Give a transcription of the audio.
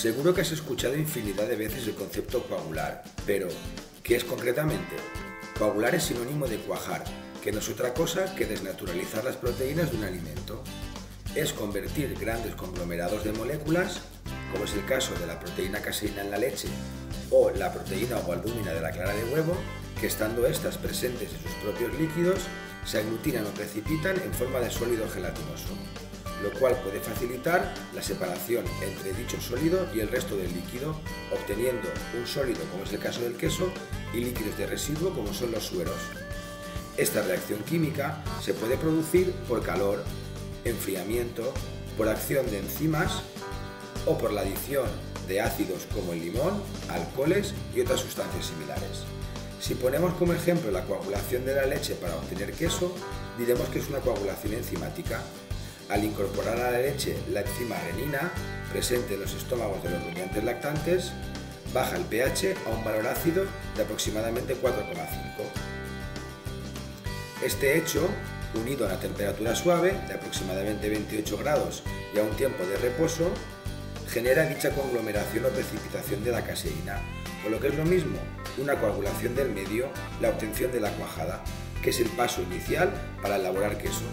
Seguro que has escuchado infinidad de veces el concepto coagular, pero ¿qué es concretamente? Coagular es sinónimo de cuajar, que no es otra cosa que desnaturalizar las proteínas de un alimento. Es convertir grandes conglomerados de moléculas, como es el caso de la proteína caseína en la leche o la proteína o albúmina de la clara de huevo, que estando estas presentes en sus propios líquidos, se aglutinan o precipitan en forma de sólido gelatinoso lo cual puede facilitar la separación entre dicho sólido y el resto del líquido, obteniendo un sólido como es el caso del queso y líquidos de residuo como son los sueros. Esta reacción química se puede producir por calor, enfriamiento, por acción de enzimas o por la adición de ácidos como el limón, alcoholes y otras sustancias similares. Si ponemos como ejemplo la coagulación de la leche para obtener queso, diremos que es una coagulación enzimática al incorporar a la leche la enzima renina, presente en los estómagos de los rumiantes lactantes, baja el pH a un valor ácido de aproximadamente 4,5. Este hecho, unido a una temperatura suave de aproximadamente 28 grados y a un tiempo de reposo, genera dicha conglomeración o precipitación de la caseína, o lo que es lo mismo, una coagulación del medio, la obtención de la cuajada, que es el paso inicial para elaborar queso.